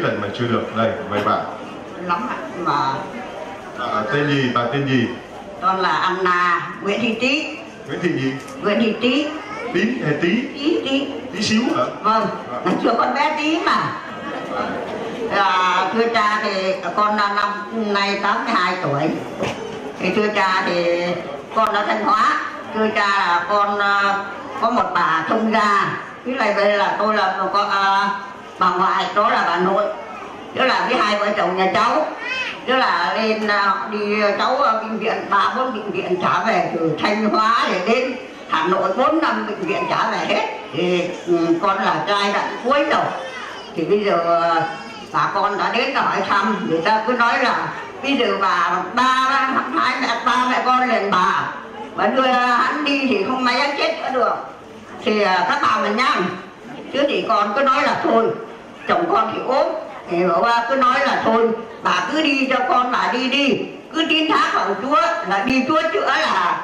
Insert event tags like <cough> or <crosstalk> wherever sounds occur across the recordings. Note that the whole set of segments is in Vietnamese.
lần mà chưa được đây mời bà lắm ạ mà à, tên gì? Bà tên gì? Con là Anna Nguyễn Thị Tí. Nguyễn Thị gì? Nguyễn Thị Tí. Tí hay tí? Tí Tí. Tí xíu hả? Vâng ngày xưa con bé Tí mà. À, thưa cha thì con năm nay 82 tuổi. Thì thưa cha thì con ở Thanh Hóa. Thưa cha là con à, có một bà thông gia. Với lại đây là tôi là à, bà ngoại đó là bà nội. Đó là với hai vợ chồng nhà cháu. Đó là lên à, đi à, cháu ở bệnh viện, ba, bốn bệnh viện trả về từ Thanh Hóa để đến Hà Nội. Bốn năm bệnh viện trả về hết. Thì ừ, con là trai đoạn cuối rồi thì bây giờ bà con đã đến hỏi thăm. Người ta cứ nói là bây giờ bà ba hai mẹ, ba, mẹ con liền bà. Và đưa hắn đi thì không may hắn chết nữa được. Thì các bà mình nhang chứ thì con cứ nói là thôi chồng con thì ốm. Thì ba cứ nói là thôi bà cứ đi cho con bà đi đi. Cứ tin thác vào chúa là đi chúa chữa là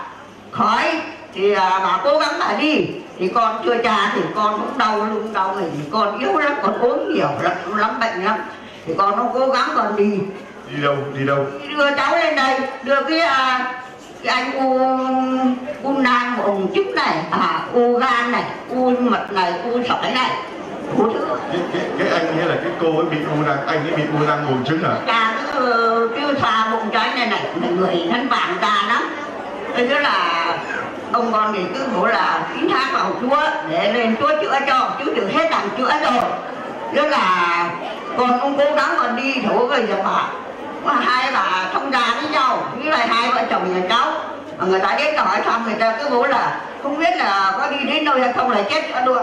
khỏi. Thì à, bà cố gắng bà đi. Thì con chưa cha thì con cũng đau lưng đau mình con yếu lắm còn ốm nhiều lắm lắm bệnh lắm. Thì con nó cố gắng con đi. Đi đâu? Đi đâu? Đưa cháu lên đây đưa cái à, cái anh u u nang bụng trứng này à u gan này u mật này u sỏi này cái, cái, cái anh hay là cái cô ấy bị u nang, anh ấy bị u nang buồng trứng à? cha dạ, cứ cứ pha bụng trái này này người thân bạn ta lắm thế tức là ông con thì cứ bảo là kính thác vào chúa để lên chúa chữa cho chúa được hết đằng chữa rồi rất là còn ông cố gắng còn đi thủ bây giờ bà mà hai bà thông gia với nhau với lại hai vợ chồng nhà cháu mà người ta đến hỏi thăm người ta cứ bảo là không biết là có đi đến nơi hay không là chết nữa luôn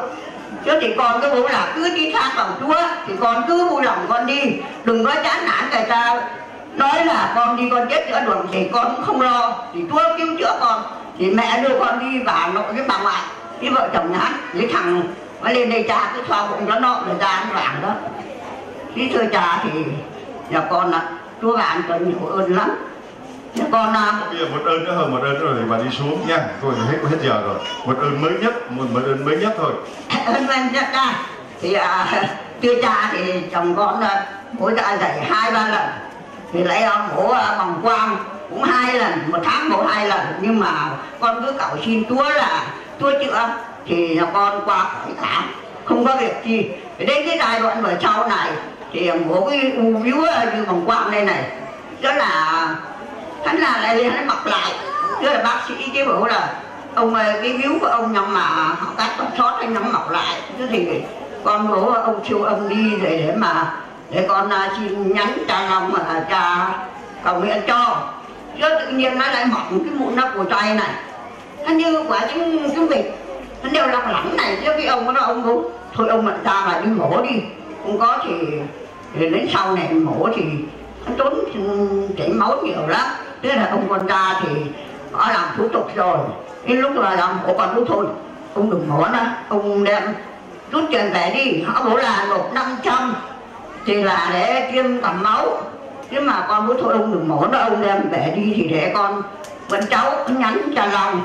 chứ thì con cứ muốn là cứ đi tha bằng chúa, thì con cứ vui lòng con đi. Đừng có chán nản người ta. Nói là con đi con chết chữa đường thì con cũng không lo. Thì chúa cứu chữa con. Thì mẹ đưa con đi bà nội với bà ngoại với vợ chồng nhà hắn với thằng, nó lên đây cha, cứ xoa bụng cho nó, rồi ra ăn vàng đó. Khi thưa cha thì nhà con là chúa bạn cần nhiều ơn lắm con à, bây giờ một ơn nữa hơn một ơn nữa rồi bà đi xuống nha. Thôi hết hết giờ rồi. Một ơn mới nhất một, một ơn mới nhất thôi. <laughs> Ơn ơn cha cha thì à, thưa cha thì chồng con à, mỗi cha dạy hai ba lần. Thì lại ông bố à, bằng quang cũng hai lần một tháng bố hai lần. Nhưng mà con cứ cầu xin chúa là chúa chữa. Thì con qua khỏi cả. Không có việc gì đến cái giai đoạn vừa sau này thì bố cái u biếu như bằng quang đây này đó là hắn là lại hắn mập lại tức là bác sĩ chứ bảo là ông ờ, cái víu của ông nhắm mà họ cắt con sót hay nhắm mọc lại chứ thì con bố ông siêu âm đi để để mà để con à, xin nhắn cha long mà ờ, cha cầu nguyện cho. Chứ tự nhiên nó lại mọc cái mụn nó của tay này. Hắn như quả trứng trứng vịt. Hắn đều lọc lẳng này chứ cái ông đó ông bố thôi ông mà ra mà đi mổ đi. Không có thì, thì đến sau này mổ thì hắn tốn chảy máu nhiều lắm thế là ông con ra thì họ làm thủ tục rồi. Đến lúc là làm mổ còn lúc thôi ông đừng mổ nữa ông đem rút tiền về đi. Họ bảo là nộp 500 thì là để tiêm cầm máu. Chứ mà con muốn thôi ông đừng mổ nữa ông đem về đi thì để con bên cháu nhắn cha lòng,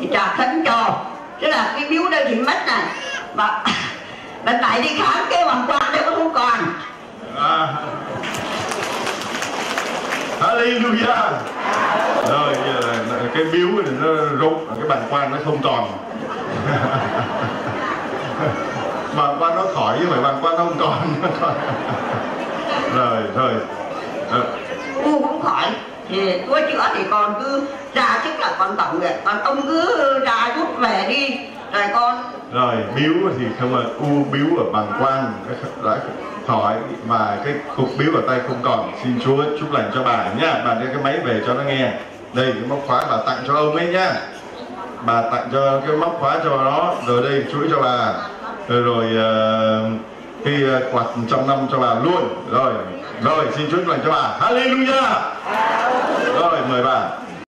thì cha khấn cho. Thế là cái biếu đây thì mất này. Và bên tại đi khám cái hoàng quan đây cũng không còn. À. Hallelujah cái biếu thì nó rụng cái bàn quan nó không còn. <laughs> Bàn quan nó khỏi chứ phải bàn quan nó không còn. <laughs> Rồi Ờ, u cũng khỏi. Thì chúa chữa thì con cứ ra sức là con tổng nguyện còn ông cứ ra rút về đi. Rồi con rồi biếu thì không là u biếu ở bằng quan đã khỏi mà cái cục biếu ở tay không còn. Xin chúa chúc lành cho bà nhá bà đưa cái máy về cho nó nghe đây cái móc khóa bà tặng cho ông ấy nhá. Bà tặng cho cái móc khóa cho nó. Rồi đây chuỗi cho bà. Rồi, rồi ờ, cái ờ, quạt trong năm cho bà luôn. Rồi rồi xin chúc lành cho bà. Hallelujah! Rồi mời bà.